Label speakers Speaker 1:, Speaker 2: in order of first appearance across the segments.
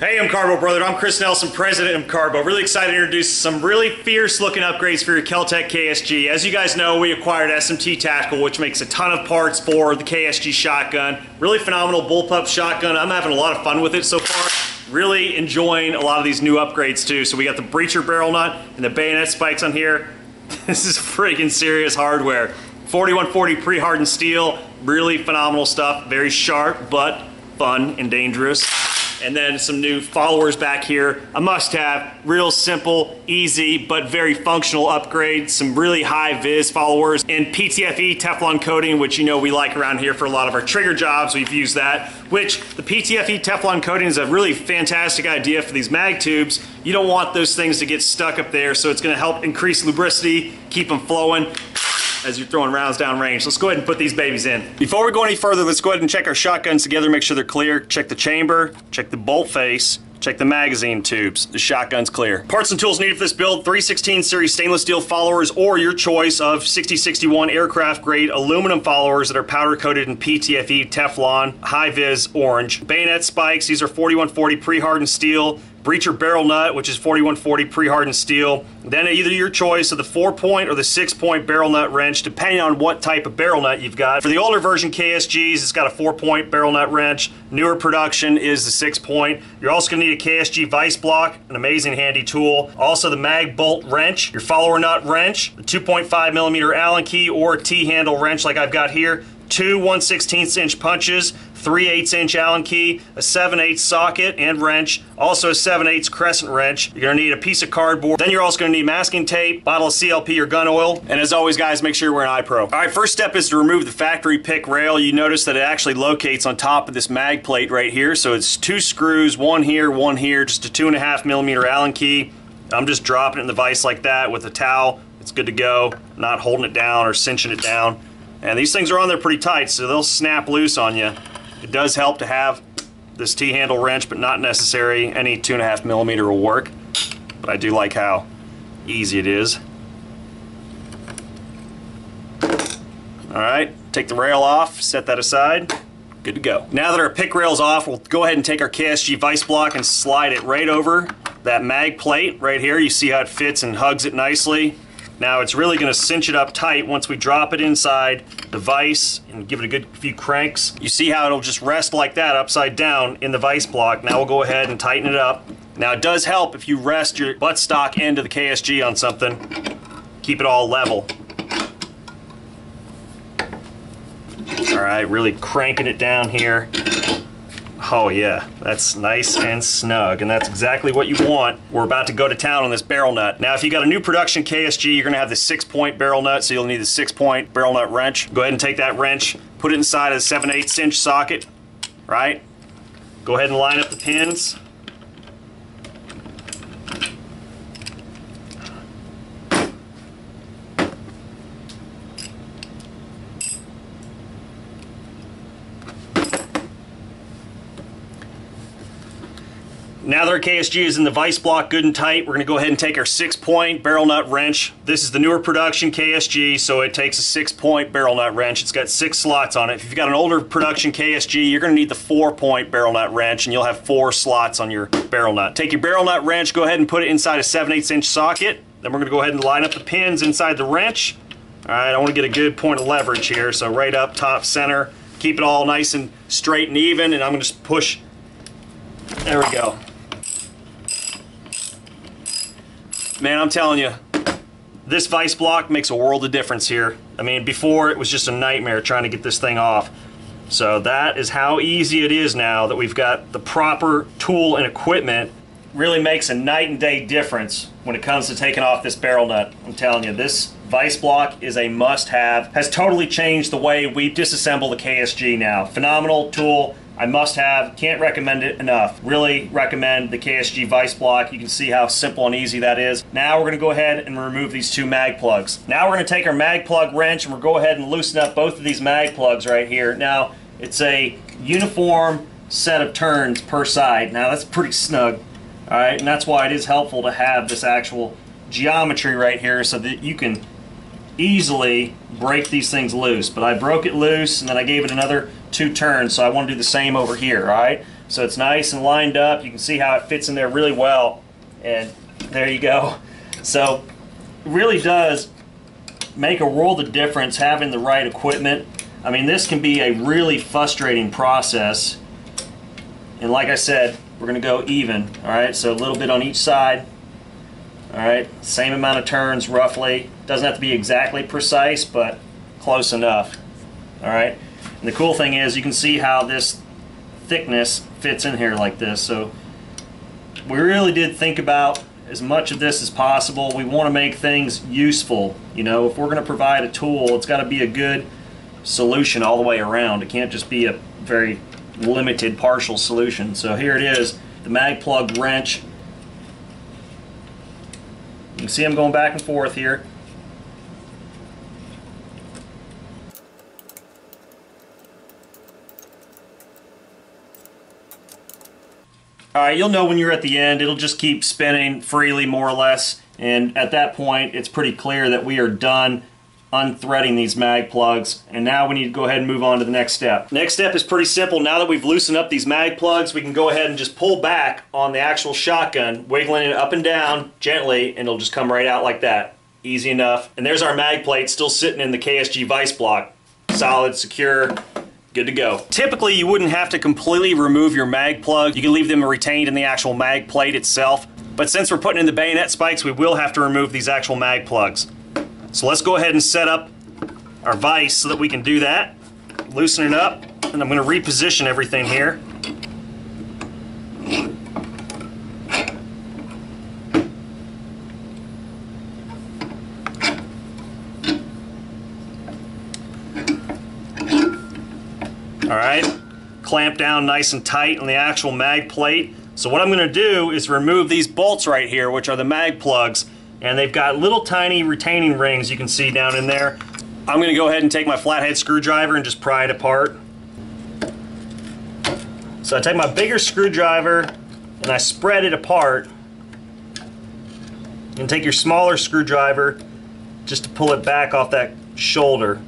Speaker 1: Hey, MCARBO Brother. I'm Chris Nelson, president of Carbo. Really excited to introduce some really fierce looking upgrades for your Kel-Tec KSG. As you guys know, we acquired SMT Tactical, which makes a ton of parts for the KSG shotgun. Really phenomenal bullpup shotgun. I'm having a lot of fun with it so far. Really enjoying a lot of these new upgrades too. So we got the breacher barrel nut and the bayonet spikes on here. This is freaking serious hardware. 4140 pre-hardened steel, really phenomenal stuff. Very sharp, but fun and dangerous and then some new followers back here. A must-have, real simple, easy, but very functional upgrade. Some really high vis followers and PTFE Teflon coating, which you know we like around here for a lot of our trigger jobs. We've used that, which the PTFE Teflon coating is a really fantastic idea for these mag tubes. You don't want those things to get stuck up there, so it's gonna help increase lubricity, keep them flowing as you're throwing rounds down range. Let's go ahead and put these babies in. Before we go any further, let's go ahead and check our shotguns together, make sure they're clear. Check the chamber, check the bolt face, Check the magazine tubes. The shotgun's clear. Parts and tools needed for this build, 316 series stainless steel followers or your choice of 6061 aircraft grade aluminum followers that are powder coated in PTFE Teflon, high vis orange. Bayonet spikes, these are 4140 pre-hardened steel breacher barrel nut, which is 4140 pre-hardened steel. Then either your choice of the four point or the six point barrel nut wrench, depending on what type of barrel nut you've got. For the older version KSGs, it's got a four point barrel nut wrench. Newer production is the six point. You're also gonna need a KSG vise block, an amazing handy tool. Also the mag bolt wrench, your follower nut wrench, the 2.5 millimeter Allen key or T-handle wrench like I've got here, two 1 16th inch punches, 3 8 inch Allen key, a 7 8 socket and wrench, also a 7 8 crescent wrench. You're gonna need a piece of cardboard. Then you're also gonna need masking tape, bottle of CLP or gun oil. And as always guys, make sure you're wearing iPro. All right, first step is to remove the factory Pic rail. You notice that it actually locates on top of this mag plate right here. So it's two screws, one here, one here, just a two and a half millimeter Allen key. I'm just dropping it in the vise like that with a towel. It's good to go, not holding it down or cinching it down. And these things are on there pretty tight, so they'll snap loose on you. It does help to have this T-handle wrench, but not necessary. Any two and a half millimeter will work. But I do like how easy it is. All right, take the rail off, set that aside. Good to go. Now that our Pic rail's off, we'll go ahead and take our KSG vise block and slide it right over that mag plate right here. You see how it fits and hugs it nicely. Now it's really going to cinch it up tight once we drop it inside the vise and give it a good few cranks. You see how it'll just rest like that upside down in the vise block. Now we'll go ahead and tighten it up. Now it does help if you rest your buttstock end of the KSG on something. Keep it all level. All right, really cranking it down here. Oh yeah, that's nice and snug, and that's exactly what you want. We're about to go to town on this barrel nut. Now, if you got a new production KSG, you're gonna have the six point barrel nut, so you'll need the six point barrel nut wrench. Go ahead and take that wrench, put it inside of the 7 8 inch socket, right? Go ahead and line up the pins. Now that our KSG is in the vise block good and tight, we're going to go ahead and take our six point barrel nut wrench. This is the newer production KSG, so it takes a six point barrel nut wrench. It's got six slots on it. If you've got an older production KSG, you're going to need the four point barrel nut wrench and you'll have four slots on your barrel nut. Take your barrel nut wrench, go ahead and put it inside a 7 8 inch socket. Then we're going to go ahead and line up the pins inside the wrench. All right, I want to get a good point of leverage here. So right up, top, center. Keep it all nice and straight and even, and I'm going to just push. There we go. Man, I'm telling you, this vise block makes a world of difference here. I mean, before it was just a nightmare trying to get this thing off. So that is how easy it is now that we've got the proper tool and equipment. Really makes a night and day difference when it comes to taking off this barrel nut. I'm telling you, this vise block is a must-have. Has totally changed the way we disassemble the KSG now. Phenomenal tool, I must have, can't recommend it enough. Really recommend the KSG Vise Block. You can see how simple and easy that is. Now we're gonna go ahead and remove these two mag plugs. Now we're gonna take our mag plug wrench and we'll go ahead and loosen up both of these mag plugs right here. Now, it's a uniform set of turns per side. Now that's pretty snug, all right? And that's why it is helpful to have this actual geometry right here so that you can easily break these things loose. But I broke it loose and then I gave it another two turns, so I want to do the same over here, all right? So it's nice and lined up. You can see how it fits in there really well. And there you go. So it really does make a world of difference having the right equipment. I mean, this can be a really frustrating process. And like I said, we're going to go even. All right, so a little bit on each side. All right, same amount of turns roughly. Doesn't have to be exactly precise, but close enough. All right, and the cool thing is you can see how this thickness fits in here like this. So we really did think about as much of this as possible. We want to make things useful. You know, if we're going to provide a tool, it's got to be a good solution all the way around. It can't just be a very limited partial solution. So here it is, the mag plug wrench. You can see I'm going back and forth here. Alright, you'll know when you're at the end, it'll just keep spinning freely more or less, and at that point it's pretty clear that we are done unthreading these mag plugs and now we need to go ahead and move on to the next step. Next step is pretty simple. Now that we've loosened up these mag plugs we can go ahead and just pull back on the actual shotgun wiggling it up and down gently and it'll just come right out like that. Easy enough. And there's our mag plate still sitting in the KSG vise block. Solid, secure, good to go. Typically you wouldn't have to completely remove your mag plug. You can leave them retained in the actual mag plate itself. But since we're putting in the bayonet spikes we will have to remove these actual mag plugs. So let's go ahead and set up our vise so that we can do that. Loosen it up, and I'm going to reposition everything here. All right, clamp down nice and tight on the actual mag plate. So what I'm going to do is remove these bolts right here, which are the mag plugs, and they've got little tiny retaining rings you can see down in there. I'm going to go ahead and take my flathead screwdriver and just pry it apart. So I take my bigger screwdriver and I spread it apart. And take your smaller screwdriver just to pull it back off that shoulder.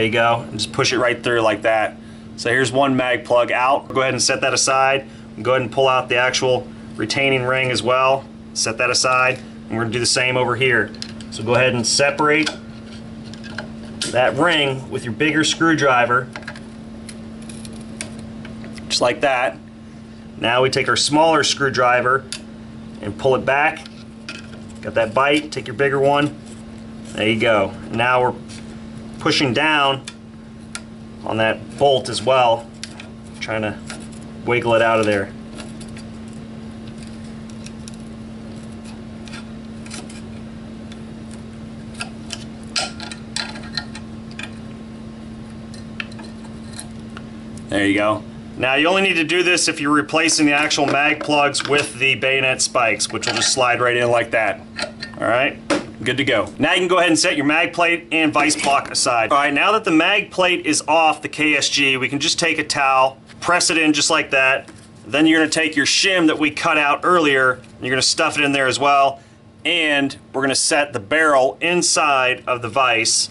Speaker 1: There you go. And just push it right through like that. So here's one mag plug out. Go ahead and set that aside. Go ahead and pull out the actual retaining ring as well. Set that aside. And we're to do the same over here. So go ahead and separate that ring with your bigger screwdriver. Just like that. Now we take our smaller screwdriver and pull it back. Got that bite, take your bigger one. There you go. Now we're pushing down on that bolt as well, trying to wiggle it out of there. There you go. Now you only need to do this if you're replacing the actual mag plugs with the bayonet spikes, which will just slide right in like that. All right? Good to go. Now you can go ahead and set your mag plate and vise block aside. All right, now that the mag plate is off the KSG, we can just take a towel, press it in just like that. Then you're gonna take your shim that we cut out earlier, and you're gonna stuff it in there as well. And we're gonna set the barrel inside of the vise.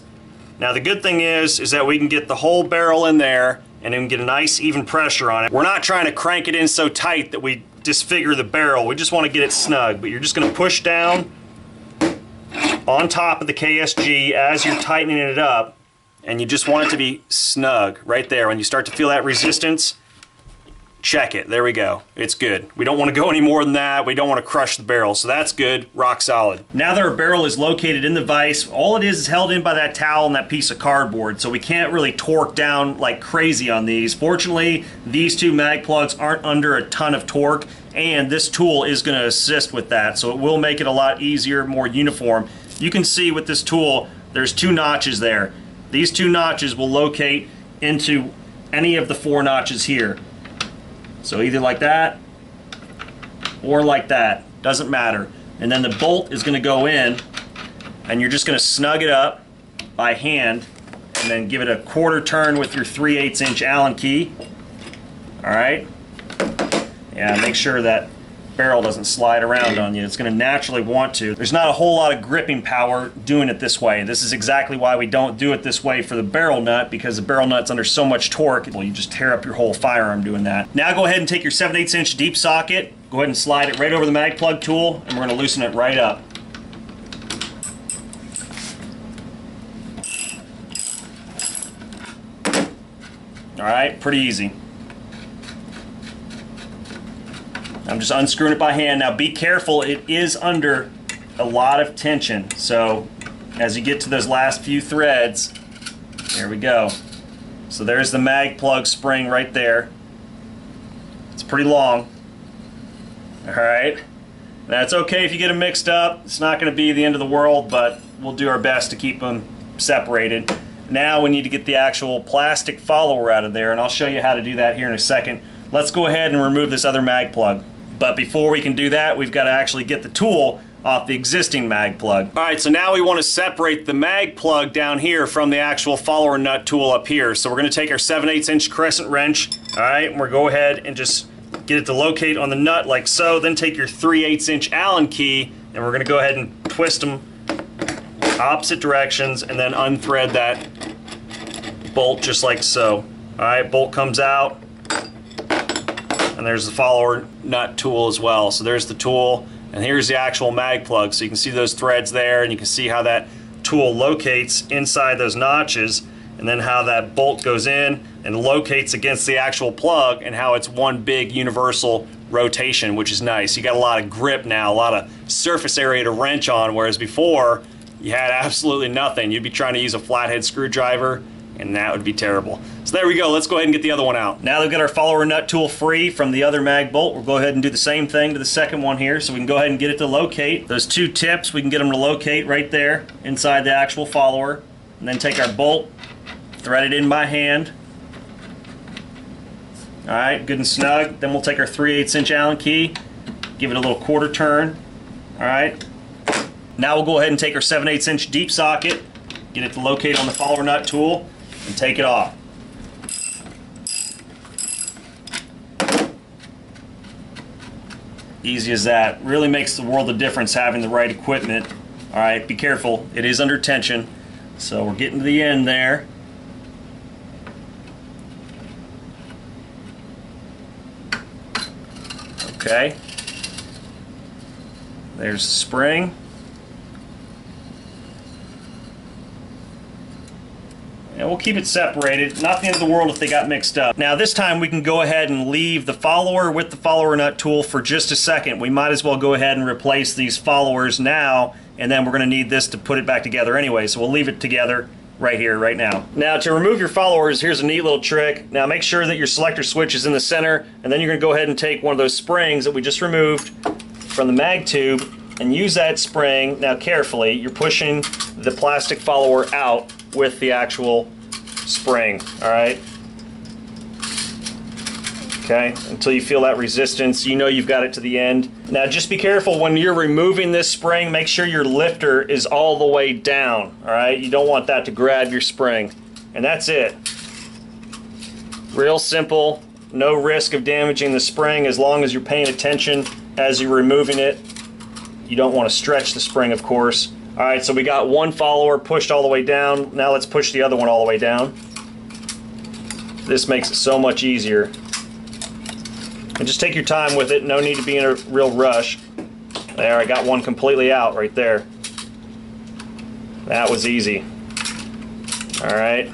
Speaker 1: Now the good thing is, is that we can get the whole barrel in there and then get a nice even pressure on it. We're not trying to crank it in so tight that we disfigure the barrel. We just want to get it snug, but you're just going to push down on top of the KSG as you're tightening it up and you just want it to be snug right there. When you start to feel that resistance, check it. There we go. It's good. We don't want to go any more than that. We don't want to crush the barrel. So that's good. Rock solid. Now that our barrel is located in the vise, all it is is held in by that towel and that piece of cardboard. So we can't really torque down like crazy on these. Fortunately, these two mag plugs aren't under a ton of torque and this tool is going to assist with that. So it will make it a lot easier, more uniform you can see with this tool, there's two notches there. These two notches will locate into any of the four notches here. So either like that or like that, doesn't matter. And then the bolt is gonna go in and you're just gonna snug it up by hand and then give it a quarter turn with your 3 8 inch Allen key. All right. Yeah, make sure that barrel doesn't slide around on you. It's going to naturally want to. There's not a whole lot of gripping power doing it this way. This is exactly why we don't do it this way for the barrel nut because the barrel nut's under so much torque. Well, you just tear up your whole firearm doing that. Now go ahead and take your 7 8 inch deep socket, go ahead and slide it right over the mag plug tool, and we're going to loosen it right up. All right, pretty easy. I'm just unscrewing it by hand. Now be careful, it is under a lot of tension. So as you get to those last few threads, there we go. So there's the mag plug spring right there. It's pretty long. All right. That's okay if you get them mixed up. It's not going to be the end of the world, but we'll do our best to keep them separated. Now we need to get the actual plastic follower out of there, and I'll show you how to do that here in a second. Let's go ahead and remove this other mag plug. But before we can do that, we've got to actually get the tool off the existing mag plug. All right, so now we want to separate the mag plug down here from the actual follower nut tool up here. So we're going to take our 7 8 inch crescent wrench, all right, and we're going to go ahead and just get it to locate on the nut like so. Then take your 3 8 inch Allen key, and we're going to go ahead and twist them opposite directions and then unthread that bolt just like so. All right, bolt comes out, and there's the follower nut tool as well. So there's the tool and here's the actual mag plug. So you can see those threads there and you can see how that tool locates inside those notches and then how that bolt goes in and locates against the actual plug and how it's one big universal rotation, which is nice. You got a lot of grip now, a lot of surface area to wrench on, whereas before you had absolutely nothing. You'd be trying to use a flathead screwdriver and that would be terrible. So there we go. Let's go ahead and get the other one out. Now that we've got our follower nut tool free from the other mag bolt, we'll go ahead and do the same thing to the second one here. So we can go ahead and get it to locate. Those two tips, we can get them to locate right there inside the actual follower. And then take our bolt, thread it in by hand. All right, good and snug. Then we'll take our 3 8 inch Allen key, give it a little quarter turn. All right. Now we'll go ahead and take our 7 8 inch deep socket, get it to locate on the follower nut tool, and take it off. Easy as that. Really makes the world of difference having the right equipment. All right, be careful. It is under tension. So we're getting to the end there. Okay. There's the spring. And we'll keep it separated. Not the end of the world if they got mixed up. Now this time we can go ahead and leave the follower with the follower nut tool for just a second. We might as well go ahead and replace these followers now and then we're going to need this to put it back together anyway. So we'll leave it together right here, right now. Now to remove your followers, here's a neat little trick. Now make sure that your selector switch is in the center and then you're going to go ahead and take one of those springs that we just removed from the mag tube and use that spring. Now carefully, you're pushing the plastic follower out with the actual spring, all right? Okay, until you feel that resistance, you know you've got it to the end. Now just be careful when you're removing this spring, make sure your lifter is all the way down, all right? You don't want that to grab your spring. And that's it. Real simple, no risk of damaging the spring as long as you're paying attention as you're removing it. You don't want to stretch the spring, of course. All right, so we got one follower pushed all the way down. Now let's push the other one all the way down. This makes it so much easier. And just take your time with it. No need to be in a real rush. There, I got one completely out right there. That was easy. All right,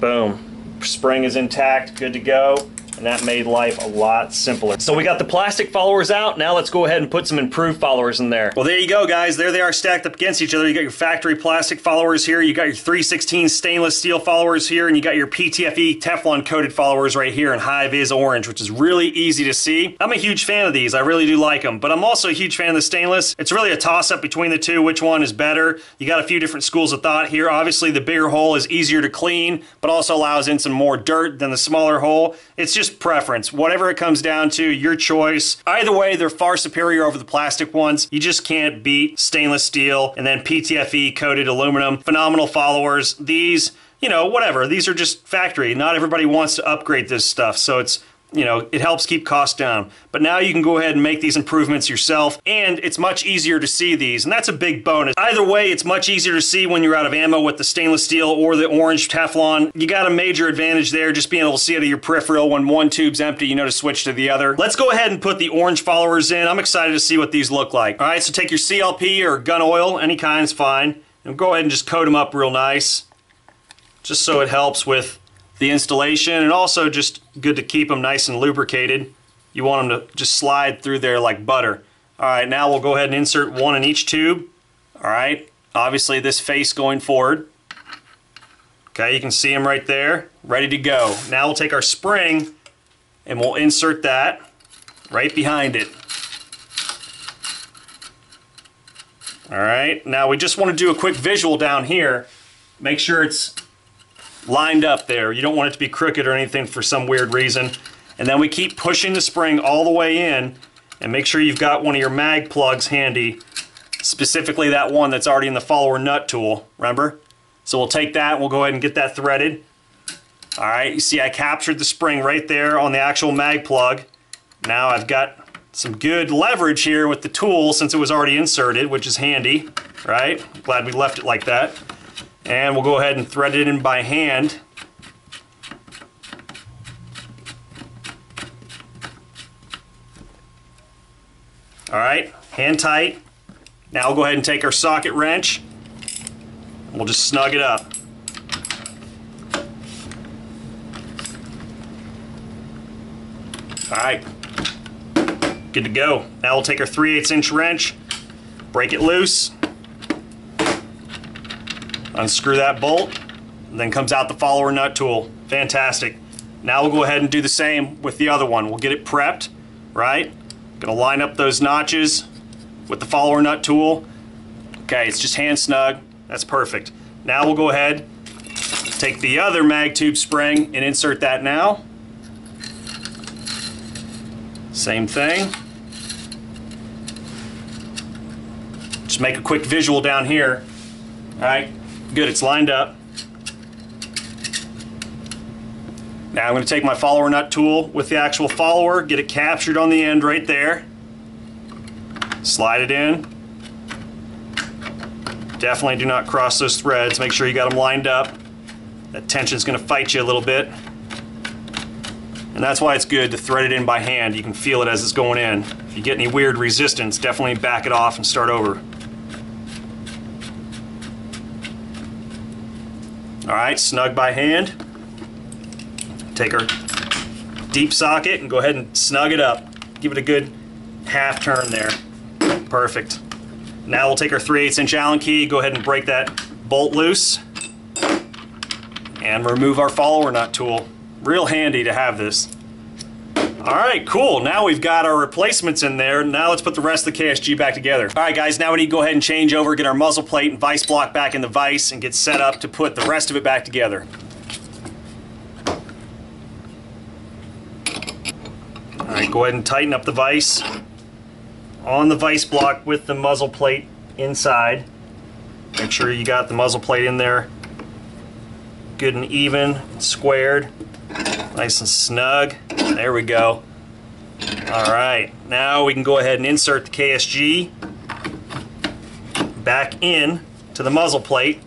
Speaker 1: boom. Spring is intact, good to go and that made life a lot simpler. So we got the plastic followers out. Now let's go ahead and put some improved followers in there. Well, there you go, guys. There they are stacked up against each other. You got your factory plastic followers here. You got your 316 stainless steel followers here, and you got your PTFE Teflon coated followers right here in high vis orange, which is really easy to see. I'm a huge fan of these. I really do like them, but I'm also a huge fan of the stainless. It's really a toss up between the two. Which one is better? You got a few different schools of thought here. Obviously, the bigger hole is easier to clean, but also allows in some more dirt than the smaller hole. It's just just preference. Whatever it comes down to, your choice. Either way, they're far superior over the plastic ones. You just can't beat stainless steel and then PTFE coated aluminum. Phenomenal followers. These you know, whatever. These are just factory. Not everybody wants to upgrade this stuff, so it's you know, it helps keep costs down. But now you can go ahead and make these improvements yourself, and it's much easier to see these, and that's a big bonus. Either way, it's much easier to see when you're out of ammo with the stainless steel or the orange Teflon. You got a major advantage there, just being able to see it of your peripheral. When one tube's empty, you know to switch to the other. Let's go ahead and put the orange followers in. I'm excited to see what these look like. All right, so take your CLP or gun oil, any kind is fine, and go ahead and just coat them up real nice, just so it helps with the installation and also just good to keep them nice and lubricated. You want them to just slide through there like butter. All right, now we'll go ahead and insert one in each tube. All right, obviously this face going forward. Okay, you can see them right there, ready to go. Now we'll take our spring and we'll insert that right behind it. All right, now we just want to do a quick visual down here. Make sure it's lined up there. You don't want it to be crooked or anything for some weird reason. And then we keep pushing the spring all the way in and make sure you've got one of your mag plugs handy, specifically that one that's already in the follower nut tool, remember? So we'll take that and we'll go ahead and get that threaded. All right, you see I captured the spring right there on the actual mag plug. Now I've got some good leverage here with the tool since it was already inserted, which is handy, right? Glad we left it like that. And we'll go ahead and thread it in by hand. All right, hand tight. Now we'll go ahead and take our socket wrench. We'll just snug it up. All right, good to go. Now we'll take our 3 8 inch wrench, break it loose, unscrew that bolt, then comes out the follower nut tool. Fantastic. Now we'll go ahead and do the same with the other one. We'll get it prepped, right? Gonna line up those notches with the follower nut tool. Okay, it's just hand snug. That's perfect. Now we'll go ahead, take the other mag tube spring and insert that now. Same thing. Just make a quick visual down here. All right, Good, it's lined up. Now I'm going to take my follower nut tool with the actual follower, get it captured on the end right there. Slide it in. Definitely do not cross those threads. Make sure you got them lined up. That tension's going to fight you a little bit. And that's why it's good to thread it in by hand. You can feel it as it's going in. If you get any weird resistance, definitely back it off and start over. All right, snug by hand. Take our deep socket and go ahead and snug it up. Give it a good half turn there. Perfect. Now we'll take our 3 8 inch Allen key, go ahead and break that bolt loose, and remove our follower nut tool. Real handy to have this. All right, cool. Now we've got our replacements in there. Now let's put the rest of the KSG back together. All right, guys, now we need to go ahead and change over, get our muzzle plate and vise block back in the vice, and get set up to put the rest of it back together. All right, go ahead and tighten up the vice on the vise block with the muzzle plate inside. Make sure you got the muzzle plate in there good and even, squared, nice and snug. There we go. All right, now we can go ahead and insert the KSG back in to the muzzle plate,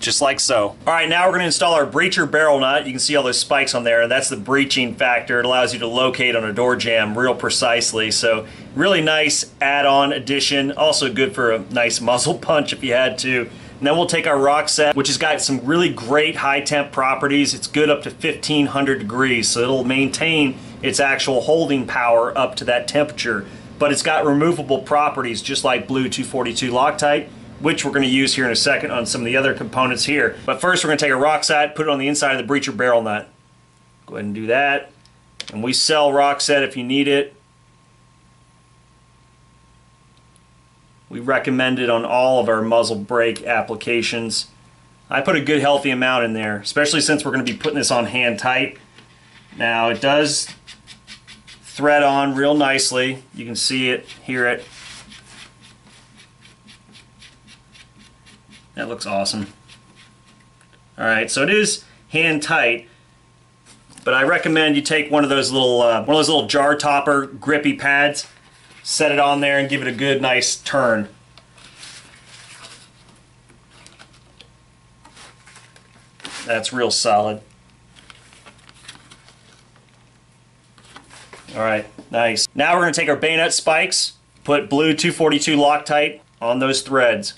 Speaker 1: just like so. All right, now we're gonna install our breacher barrel nut. You can see all those spikes on there. That's the breeching factor. It allows you to locate on a door jamb real precisely. So really nice add-on addition. Also good for a nice muzzle punch if you had to. And then we'll take our Rocksett, which has got some really great high temp properties. It's good up to 1500 degrees, so it'll maintain its actual holding power up to that temperature. But it's got removable properties just like Blue 242 Loctite, which we're going to use here in a second on some of the other components here. But first we're going to take a Rocksett, put it on the inside of the breacher barrel nut. Go ahead and do that. And we sell Rocksett if you need it. We recommend it on all of our muzzle brake applications. I put a good healthy amount in there, especially since we're going to be putting this on hand tight. Now it does thread on real nicely. You can see it, hear it. That looks awesome. All right, so it is hand tight, but I recommend you take one of those little uh, one of those little jar topper grippy pads, set it on there, and give it a good, nice turn. That's real solid. All right, nice. Now we're to take our bayonet spikes, put blue 242 Loctite on those threads.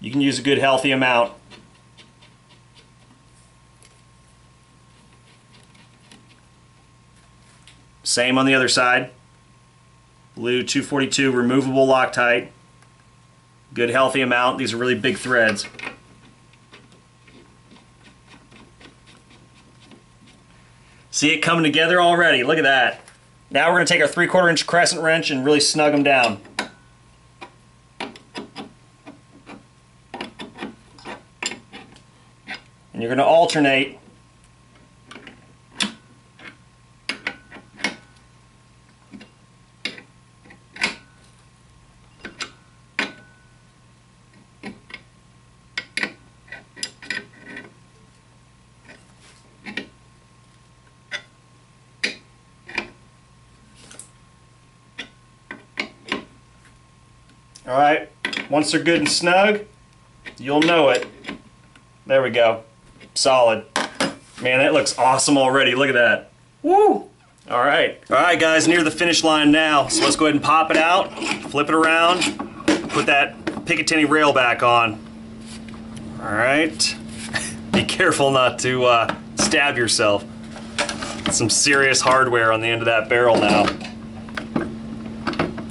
Speaker 1: You can use a good healthy amount. Same on the other side. Blue 242 removable Loctite. Good healthy amount. These are really big threads. See it coming together already. Look at that. Now we're going to take our 3 quarter inch crescent wrench and really snug them down. And you're going to alternate All right, once they're good and snug, you'll know it. There we go, solid. Man, that looks awesome already, look at that. Woo! All right, all right guys, near the finish line now. So let's go ahead and pop it out, flip it around, put that Picatinny rail back on. All right, be careful not to uh, stab yourself. Some serious hardware on the end of that barrel now.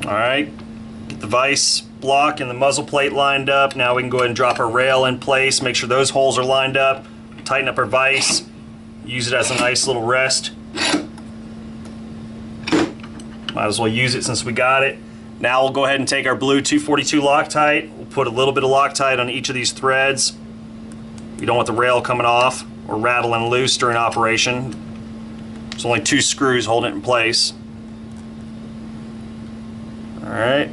Speaker 1: All right, get the vise block and the muzzle plate lined up. Now we can go ahead and drop our rail in place, make sure those holes are lined up, tighten up our vise, use it as a nice little rest. Might as well use it since we got it. Now we'll go ahead and take our blue 242 Loctite. We'll put a little bit of Loctite on each of these threads. You don't want the rail coming off or rattling loose during operation. There's only two screws holding it in place. All right.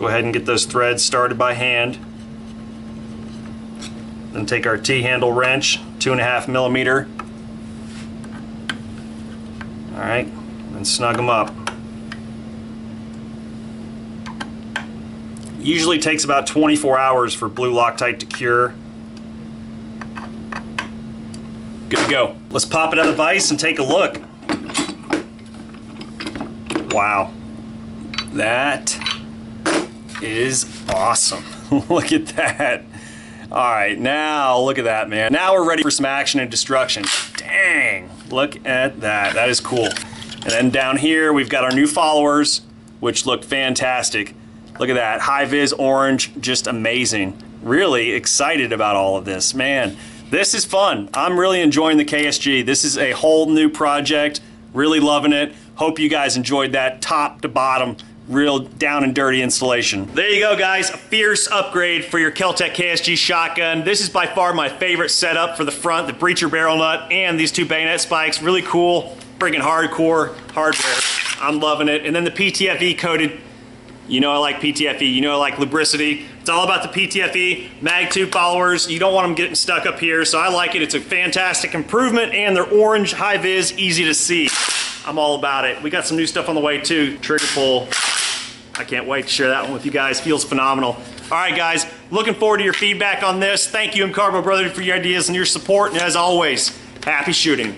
Speaker 1: Go ahead and get those threads started by hand. Then take our T-handle wrench, two and a half millimeter. All right, and snug them up. Usually takes about 24 hours for blue Loctite to cure. Good to go. Let's pop it out of the vise and take a look. Wow. That is awesome. look at that. All right, now look at that, man. Now we're ready for some action and destruction. Dang, look at that. That is cool. And then down here, we've got our new followers, which look fantastic. Look at that, high-vis orange, just amazing. Really excited about all of this. Man, this is fun. I'm really enjoying the KSG. This is a whole new project. Really loving it. Hope you guys enjoyed that top to bottom real down and dirty installation. There you go guys, a fierce upgrade for your Kel-Tec KSG shotgun. This is by far my favorite setup for the front, the breacher barrel nut and these two bayonet spikes. Really cool, friggin' hardcore hardware. I'm loving it. And then the PTFE coated, you know I like PTFE, you know I like lubricity. It's all about the PTFE, mag tube followers. You don't want them getting stuck up here, so I like it. It's a fantastic improvement and they're orange, high vis, easy to see. I'm all about it. We got some new stuff on the way too. Trigger pull, I can't wait to share that one with you guys. Feels phenomenal. All right, guys, looking forward to your feedback on this. Thank you, Carbo Brother, for your ideas and your support. And as always, happy shooting.